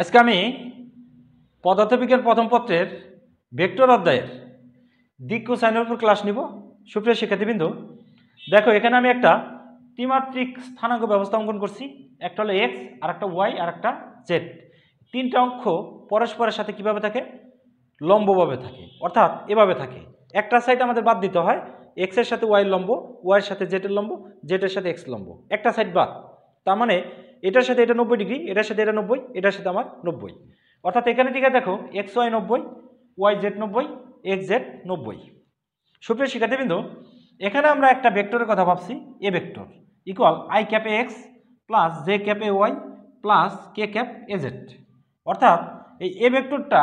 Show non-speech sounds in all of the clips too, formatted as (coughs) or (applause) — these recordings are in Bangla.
আজকে আমি পদার্থবিজ্ঞান প্রথম পত্রের ভেক্টর অধ্যায়ের দিক কোসাইনের উপর ক্লাস নিব। সুপ্রিয় শিক্ষার্থীবৃন্দ, দেখো, এখানে আমি একটা ত্রিমাত্রিক স্থানাঙ্ক ব্যবস্থা অঙ্কন করছি। একটা হলো এক্স আর একটা ওয়াই আর একটা জেড তিনটা অঙ্ক পরস্পরের সাথে কীভাবে থাকে? লম্বভাবে থাকে। অর্থাৎ এভাবে থাকে। একটা সাইড আমাদের বাদ দিতে হয় এক্সের সাথে ওয়াই লম্ব ওয়াইয়ের সাথে জেটের লম্ব জেটের সাথে এক্স লম্ব। একটা সাইড বাদ। তার মানে এটার সাথে এটা নব্বই ডিগ্রি, এটার সাথে এটা নব্বই, এটার সাথে আমার নব্বই। অর্থাৎ এখানে দিকে দেখো এক্স ওয়াই নব্বই ওয়াই জেড নব্বই এক্স জেড নব্বই। সুপ্রিয় শিক্ষার্থীবৃন্দ, এখানে আমরা একটা ভেক্টরের কথা ভাবছি, A vector equal i cap A x plus j cap A y plus k cap A z অর্থাৎ এই এ ভেক্টরটা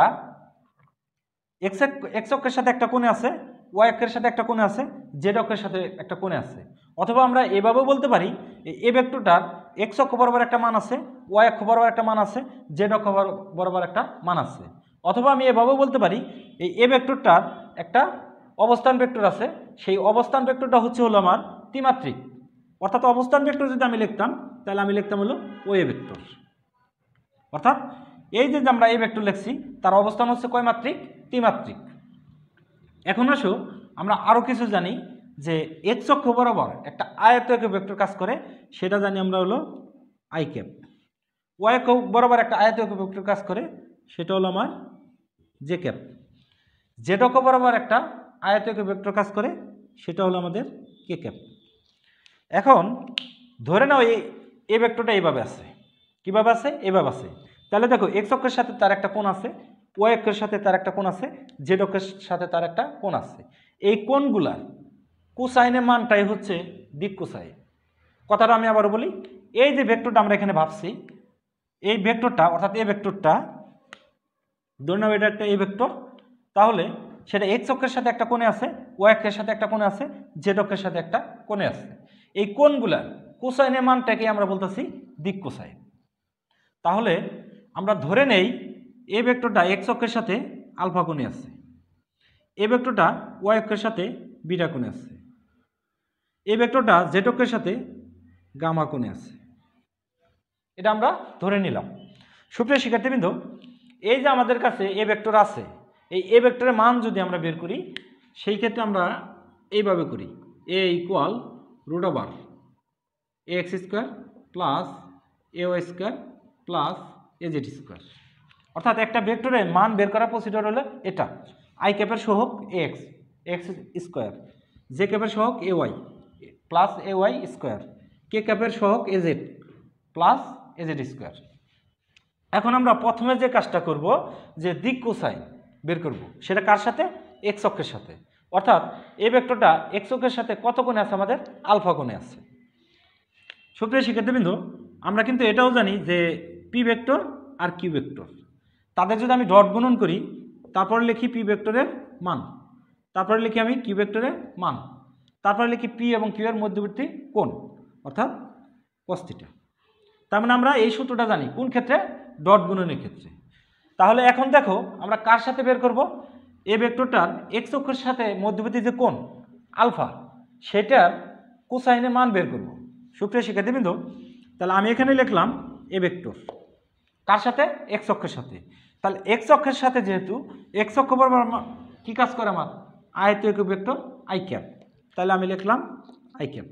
এক্স এক্স অক্ষের সাথে একটা কোণে আছে ওয়াই অক্ষের সাথে একটা কোণে আছে জেড অক্ষের সাথে একটা কোণে আছে। অথবা আমরা এভাবেও বলতে পারি, এ ভেক্টরটার এক্স অক্ষ বরাবর একটা মান আছে ওয়াই অক্ষ বরাবর একটা মান আছে জেড অক্ষ বর- বরাবর একটা মান আছে। অথবা আমি এভাবেও বলতে পারি এই এ ভেক্টরটার একটা অবস্থান ভেক্টর আছে, সেই অবস্থান ভেক্টরটা হচ্ছে হলো আমার ত্রিমাত্রিক। অর্থাৎ অবস্থান ভেক্টর যদি আমি লিখতাম, তাহলে আমি লিখতাম হলো ও এ ভেক্টর। অর্থাৎ এই যে আমরা এ ভেক্টর লিখছি, তার অবস্থান হচ্ছে কয় মাত্রিক? ত্রিমাত্রিক। এখন আসো, আমরা আরও কিছু জানি যে এক অক্ষ বরাবর একটা আয়তক ভেক্টর কাজ করে, সেটা জানি আমরা হলো আই ক্যাপ ওয়াই বরাবর একটা আয়তক ভেক্টর কাজ করে, সেটা হলো আমার জে ক্যাপ জেড অক্ষ বরাবর একটা আয়তক ভেক্টর কাজ করে, সেটা হলো আমাদের কে ক্যাপ এখন ধরে নাও এই এ ভেক্টরটা এইভাবে আছে। কীভাবে আছে? এভাবে আছে। তাহলে দেখো এক্স অক্ষের সাথে তার একটা কোণ আছে ওয়াই অক্ষের সাথে তার একটা কোণ আছে জেড অক্ষের সাথে তার একটা কোণ আছে। এই কোণগুলার কোসাইনের মানটাই হচ্ছে দিক কোসাইন কথাটা আমি আবার বলি, এই যে ভেক্টরটা আমরা এখানে ভাবছি, এই ভেক্টরটা, অর্থাৎ এই ভেক্টরটা, ধরে এটা একটা এই ভেক্টর, তাহলে সেটা এক্স অক্ষের সাথে একটা কোণে আছে ও অক্ষের সাথে একটা কোণে আছে জেড অক্ষের সাথে একটা কোণে আছে। এই কোণগুলার কোসাইনের মানটাকে আমরা বলতেছি দিক কোসাইন তাহলে আমরা ধরে নেই এ ভেক্টরটা এক্স অক্ষের সাথে আলফা কোণে আছে, এ ভেক্টরটা ওয়াই অক্ষের সাথে বিটা কোণে আছে। এই ভেক্টরটা জেড অক্ষের সাথে গামা কোণে আছে। এটা আমরা ধরে নিলাম। সুপ্রিয় শিক্ষার্থীবৃন্দ, এই যে আমাদের কাছে এ ভেক্টর আছে, এই এ ভেক্টরের মান যদি আমরা বের করি, সেই ক্ষেত্রে আমরা এইভাবে করি। A equal root over A X square plus A Y square plus A Z square অর্থাৎ একটা ভেক্টরের মান বের করার প্রসিডিওর হলো এটা। আই ক্যাপের সহক a x x square j ক্যাপের সহক a y plus a y square k ক্যাপের সহক a z plus a z square এখন আমরা প্রথমে যে কাজটা করব, যে দিক কোসাইন বের করব, সেটা কার সাথে? এক্স সাথে। অর্থাৎ এই ভেক্টরটা এক্স সাথে কত কোণে আছে আমাদের? আলফা কোণে আছে। সুপ্রিয় শিক্ষার্থীবৃন্দ, আমরা কিন্তু এটাও জানি যে পি ভেক্টর আর কিউ ভেক্টর। তাদের যদি আমি ডট গুণন করি, তারপরে লিখি পি ভেক্টরের মান। তারপরে লিখি আমি কিউ ভেক্টরের মান। তারপরে লিখি পি এবং কিউ এর মধ্যবর্তী কোণ, অর্থাৎ কস্তিটা তার মানে আমরা এই সূত্রটা জানি, কোন ক্ষেত্রে? ডট গুণনের ক্ষেত্রে। তাহলে এখন দেখো, আমরা কার সাথে বের করব? এ ভেক্টরটার এক্স অক্ষের সাথে মধ্যবর্তী যে কোণ, আলফা, সেটার কোসাইনের মান বের করব। সুপ্রিয় শিক্ষার্থীবৃন্দ, তাহলে আমি এখানে লিখলাম এ ভেক্টর। কার সাথে? এক্স অক্ষের সাথে। তাহলে এক্স অক্ষের সাথে যেহেতু এক্স অক্ষ বরাবর কী কাজ করে আমার? আয়ত এক ভেক্টর আই ক্যাপ। তাহলে আমি লিখলাম আই ক্যাপ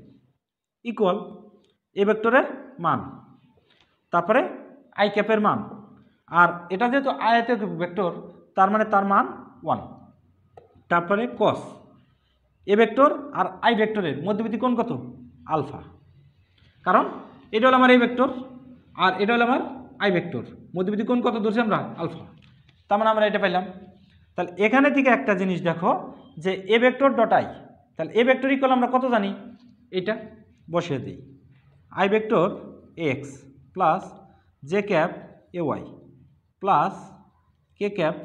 ইকুয়াল এ ভেক্টরের মান, তারপরে আই ক্যাপের মান, আর এটা যেহেতু আয়ত ভেক্টর তার মানে তার মান ওয়ান তারপরে কস এ ভেক্টর আর আই ভেক্টরের মধ্যবর্তী কোণ কত? আলফা কারণ এটা হলো আমার এই ভেক্টর আর এটা হলো আমার আই ভেক্টর মধ্যবর্তী কোণ কত ধরছি আমরা? আলফা তার মানে আমরা এটা পাইলাম। তাহলে এখানে থেকে একটা জিনিস দেখো যে এ ভেক্টর ডট আই তাহলে এ ভেক্টর ইকুয়াল আমরা কত জানি? এটা বসিয়ে দিই। I vector x plus j cap a y plus k cap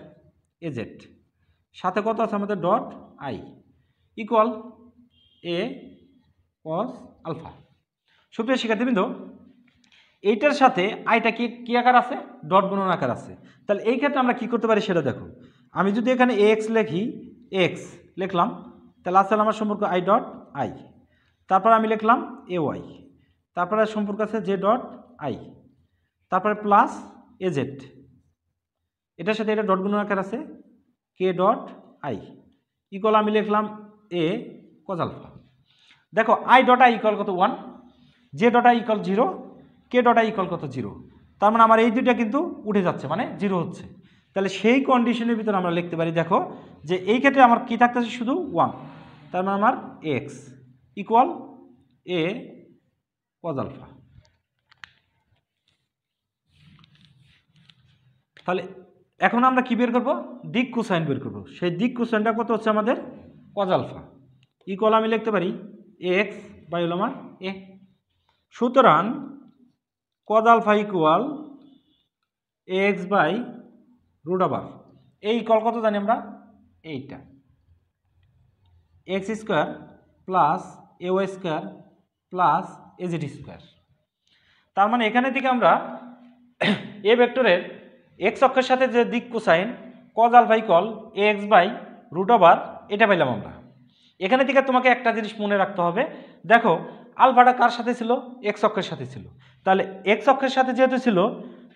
a z সাথে কত আছে আমাদের dot i equal a cos alpha সুপ্রিয় শিক্ষার্থীবৃন্দ এইটার সাথে আইটা কি, কী আকার আছে? ডট গুণন আকার আছে। তাহলে এই ক্ষেত্রে আমরা কি করতে পারি সেটা দেখো। আমি যদি এখানে এক্স লিখি এক্স লিখলাম তাহলে আসলে আমার সম্পর্ক আই ডট আই তারপর আমি লিখলাম এ ওয়াই তারপরে সম্পর্ক আছে জে ডট আই তারপরে প্লাস এ জেড এটার সাথে এটা ডট গুণ আকার আছে কে ডট আই ইকল আমি লিখলাম এ কজ আলফা দেখো আই ডট আই ইকুয়াল কত one j dot i equal zero k dot i equal কত জিরো তার মানে আমার এই দুইটা কিন্তু উঠে যাচ্ছে মানে জিরো হচ্ছে। তাহলে সেই কন্ডিশনের ভিতরে আমরা লিখতে পারি, দেখো, যে এই ক্ষেত্রে আমার কী থাকতেছে? শুধু ওয়ান তার মানে আমার x equal a cos alpha তাহলে এখন আমরা কি বের করব? দিক কোসাইন বের করব। সেই দিক কোসাইনটা কত হচ্ছে আমাদের? কজ আলফা ইকুয়াল আমি লিখতে পারি এক্স বাই হলো আমার এ সুতরাং cos alpha equal x by root আবার এই ইকুয়াল কত জানি আমরা? এইটা। X square plus a y square plus a z square. তার মানে এখানে থেকে আমরা (coughs) এ ভেক্টরের এক্স অক্ষের সাথে যে দিক cosine cos alpha equal a x by root over এটা পাইলাম আমরা। এখানে থেকে তোমাকে একটা জিনিস মনে রাখতে হবে, দেখো আলফাটা কার সাথে ছিল? এক্স অক্ষের সাথে ছিল। তাহলে এক্স অক্ষের সাথে যেহেতু ছিল,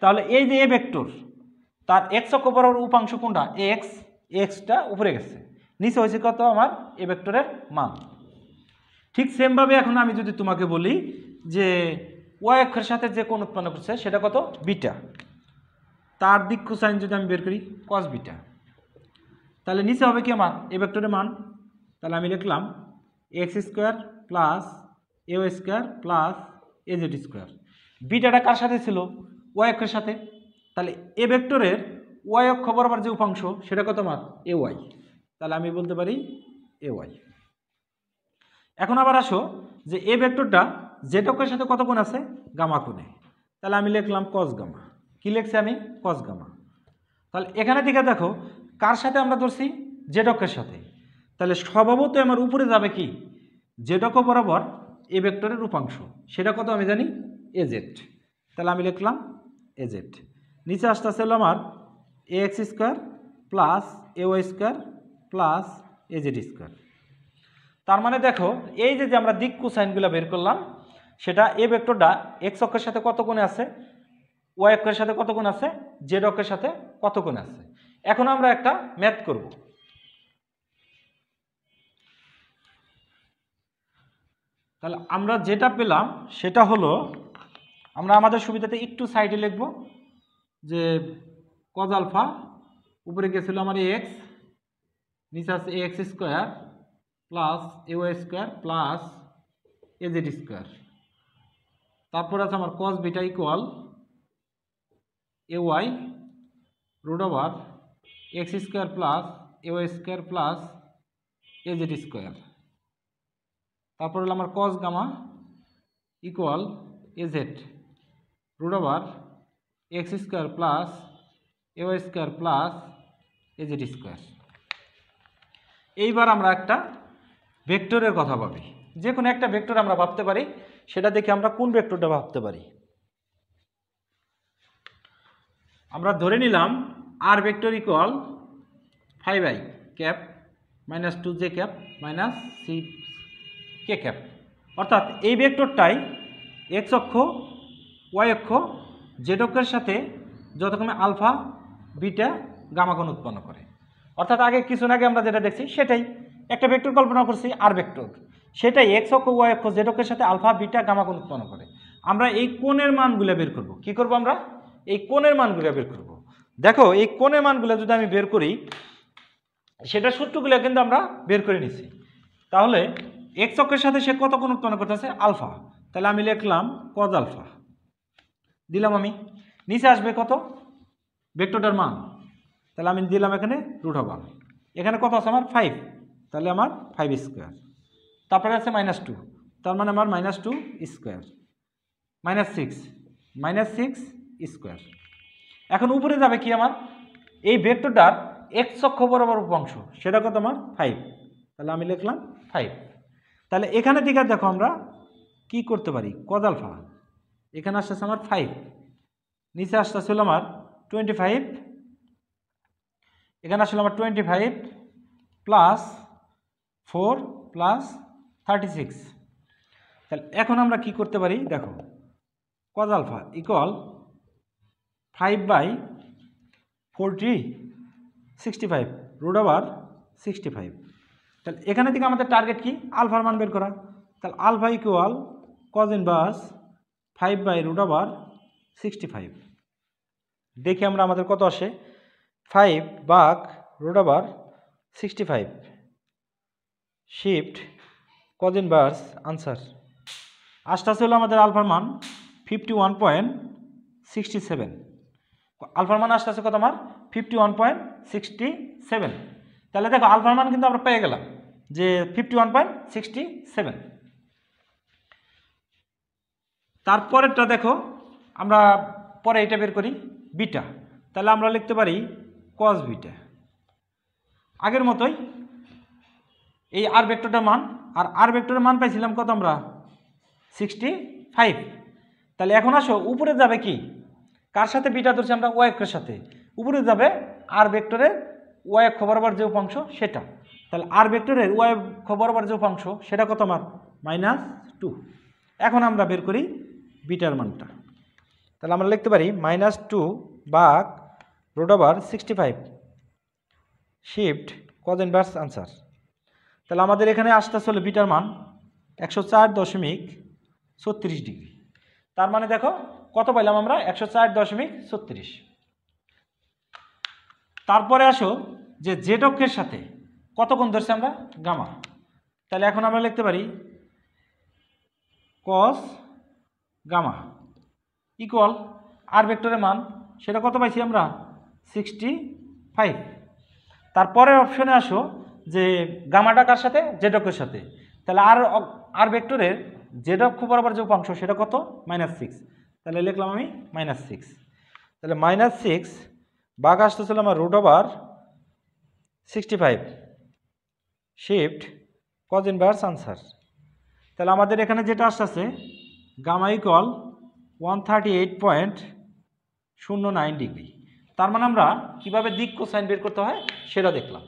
তাহলে এই যে এ ভেক্টর, তার এক্স অক্ষ বরাবর উপাংশ কোনটা? এক্স এক্সটা উপরে গেছে। নিচে হয়েছে কত আমার? এ ভেক্টরের মান। ঠিক সেমভাবে এখন আমি যদি তোমাকে বলি যে ওয়াই অক্ষের সাথে যে কোন উৎপন্ন করছে, সেটা কত? বিটা। তার দিক কোসাইন যদি আমি বের করি কস বিটা। তাহলে নিচে হবে কি আমার? এ ভেক্টরের মান। তাহলে আমি লিখলাম x square plus a y square plus a z square বিটাটা কার সাথে ছিল? ওয়াই অক্ষের সাথে। তাহলে এ ভেক্টরের ওয়াই অক্ষ বরাবর যে উপাংশ, সেটা কত আমার? এ ওয়াই তাহলে আমি বলতে পারি এ ওয়াই। এখন আবার আসো যে এ ভেক্টরটা জেড অক্ষের সাথে কত কোণ আছে? গামা কোণে তাহলে আমি লিখলাম কস গামা। কী লিখছি আমি? Cos gamma. তাহলে এখানে থেকে দেখো কার সাথে আমরা ধরছি? জেড অক্ষের সাথে। তাহলে স্বভাবতই আমার উপরে যাবে কি? জেড অক্ষ বরাবর এ ভেক্টরের রূপাংশ। সেটা কত আমি জানি? এজেড তাহলে আমি লিখলাম এজেড নিচে আসতে হলো আমার a x square plus a y square plus a z square তার মানে দেখো, এই যে যে আমরা দিক কোসাইনগুলো বের করলাম, সেটা এ ভেক্টরটা এক্স অক্ষের সাথে কত কোণে আছে? ওয়াই অক্ষের সাথে কত কোণ আছে? জেড অক্ষের সাথে কত কোণ আছে? এখন আমরা একটা ম্যাথ করব। তাহলে আমরা যেটা পেলাম, সেটা হলো, আমরা আমাদের সুবিধাতে একটু সাইডে লিখব যে কজ আলফা উপরে গেছিল আমার এক্স নিচে আছে a x square plus a y square plus a z square তারপর আছে আমার cos beta equal a y root over x square plus a y square plus a z square তারপর হলো আমার cos gamma equal a z root over x square plus a y square plus a z square এইবার আমরা একটা ভেক্টরের কথা ভাবি। যে কোনো একটা ভেক্টর আমরা ভাবতে পারি, সেটা দেখে আমরা কোন ভেক্টরটা ভাবতে পারি? আমরা ধরে নিলাম r vector equal five i cap minus two j cap minus c k cap অর্থাৎ এই ভেক্টরটাই এক্স অক্ষ ওয়াই অক্ষ জেড অক্ষের সাথে যতক্ষণে আলফা বিটা গামাকন উৎপন্ন করে। অর্থাৎ আগে কিছুদিন আগে আমরা যেটা দেখছি, সেটাই। একটা ভেক্টর কল্পনা করছি আর ভেক্টর সেটাই এক্স অক্ষ ওয়াই অক্ষ জেড অক্ষের সাথে আলফা বিটা গামাকন উৎপন্ন করে। আমরা এই কোণের মানগুলো বের করব। কি করব আমরা? এই কোণের মানগুলো বের করব। দেখো, এই কোণের মানগুলো যদি আমি বের করি, সেটা সূত্রগুলো কিন্তু আমরা বের করে নিছি। তাহলে এক্স অক্ষের সাথে সে কত কোণ উৎপন্ন করতেছে? আলফা তাহলে আমি লিখলাম কজ আলফা দিলাম আমি। নিচে আসবে কত? ভেক্টরটার মান। তাহলে আমি দিলাম এখানে রুট ওভার এখানে কত আছে আমার? ফাইভ তাহলে আমার ফাইভ স্কোয়ার তারপরে আছে মাইনাস টু তার মানে আমার minus two square minus six minus six square এখন উপরে যাবে কি আমার? এই ভেক্টরটার এক্স অক্ষ বরাবর উপাংশ। সেটা কত আমার? ফাইভ তাহলে আমি লিখলাম ফাইভ তাহলে এখানে থেকে দেখো আমরা কি করতে পারি? কদালফা এখানে আসতেছে আমার ফাইভ নিচে আসতেছে হলো আমার টোয়েন্টি ফাইভ এখানে আসলে আমার twenty five plus four plus thirty six তাহলে এখন আমরা কি করতে পারি? দেখো cos alpha equal five by forty sixty five root over sixty five তাহলে এখানে থেকে আমাদের টার্গেট কি? আলফার মান বের করা। তাহলে alpha equal cos inverse five by root over sixty five দেখি আমরা আমাদের কত আসে? Five by root over sixty five. Shift cos inverse answer. আসতে হলো আমাদের আলফার মান, fifty one point sixty seven. আলফার মান আসতে আছে কত আমার? Fifty one point sixty seven. তাহলে দেখো, আলফার মান কিন্তু আমরা পেয়ে গেলাম যে fifty one point sixty seven. তারপরেরটা দেখো, আমরা পরে এটা বের করি, বিটা। তাহলে আমরা লিখতে পারি কস বিটা আগের মতোই এই আর ভেক্টরটার মান, আর আর ভেক্টরের মান পাইছিলাম কত আমরা? সিক্সটি ফাইভ তাহলে এখন আসো, উপরে যাবে কি? কার সাথে বিটা ধরছি আমরা? ওয়াইকের সাথে। উপরে যাবে আর ভেক্টরের ওয়াই অক্ষ বরাবর যে উপাংশ, সেটা। তাহলে আর ভেক্টরের ওয়াই অক্ষ বরাবর যে উপাংশ, সেটা কত আমার? মাইনাস টু এখন আমরা বের করি বিটার মানটা। তাহলে আমরা লিখতে পারি minus two by root over sixty five shift cos inverse answer তাহলে আমাদের এখানে আসতে চলে বিটার মান একশো চার দশমিক ছত্রিশ ডিগ্রি। তার মানে দেখো, কত পাইলাম আমরা? একশো চার দশমিক ছত্রিশ। তারপরে আসো যে জেড অক্ষের সাথে কত কোণ ধরছি আমরা? গামা। তাহলে এখন আমরা লিখতে পারি কস গামা ইকুয়াল আর ভেক্টরের মান, সেটা কত পাইছি আমরা? সিক্সটি ফাইভ তারপরের অপশনে আসো যে গামাটা কার সাথে? জেডকের সাথে। তাহলে আর আর ভেক্টরের জেড অক্ষ বরাবর যে উপাংশ সেটা কত? মাইনাস সিক্স তাহলে লিখলাম আমি মাইনাস সিক্স তাহলে মাইনাস সিক্স বাঘ আসতেছিল আমার root over sixty five shift cos inverse answer তাহলে আমাদের এখানে যেটা আসতেছে gamma equal one thirty eight point শূন্য নাইন ডিগ্রি তার মানে আমরা কীভাবে দিক কোসাইন বের করতে হয় সেটা দেখলাম।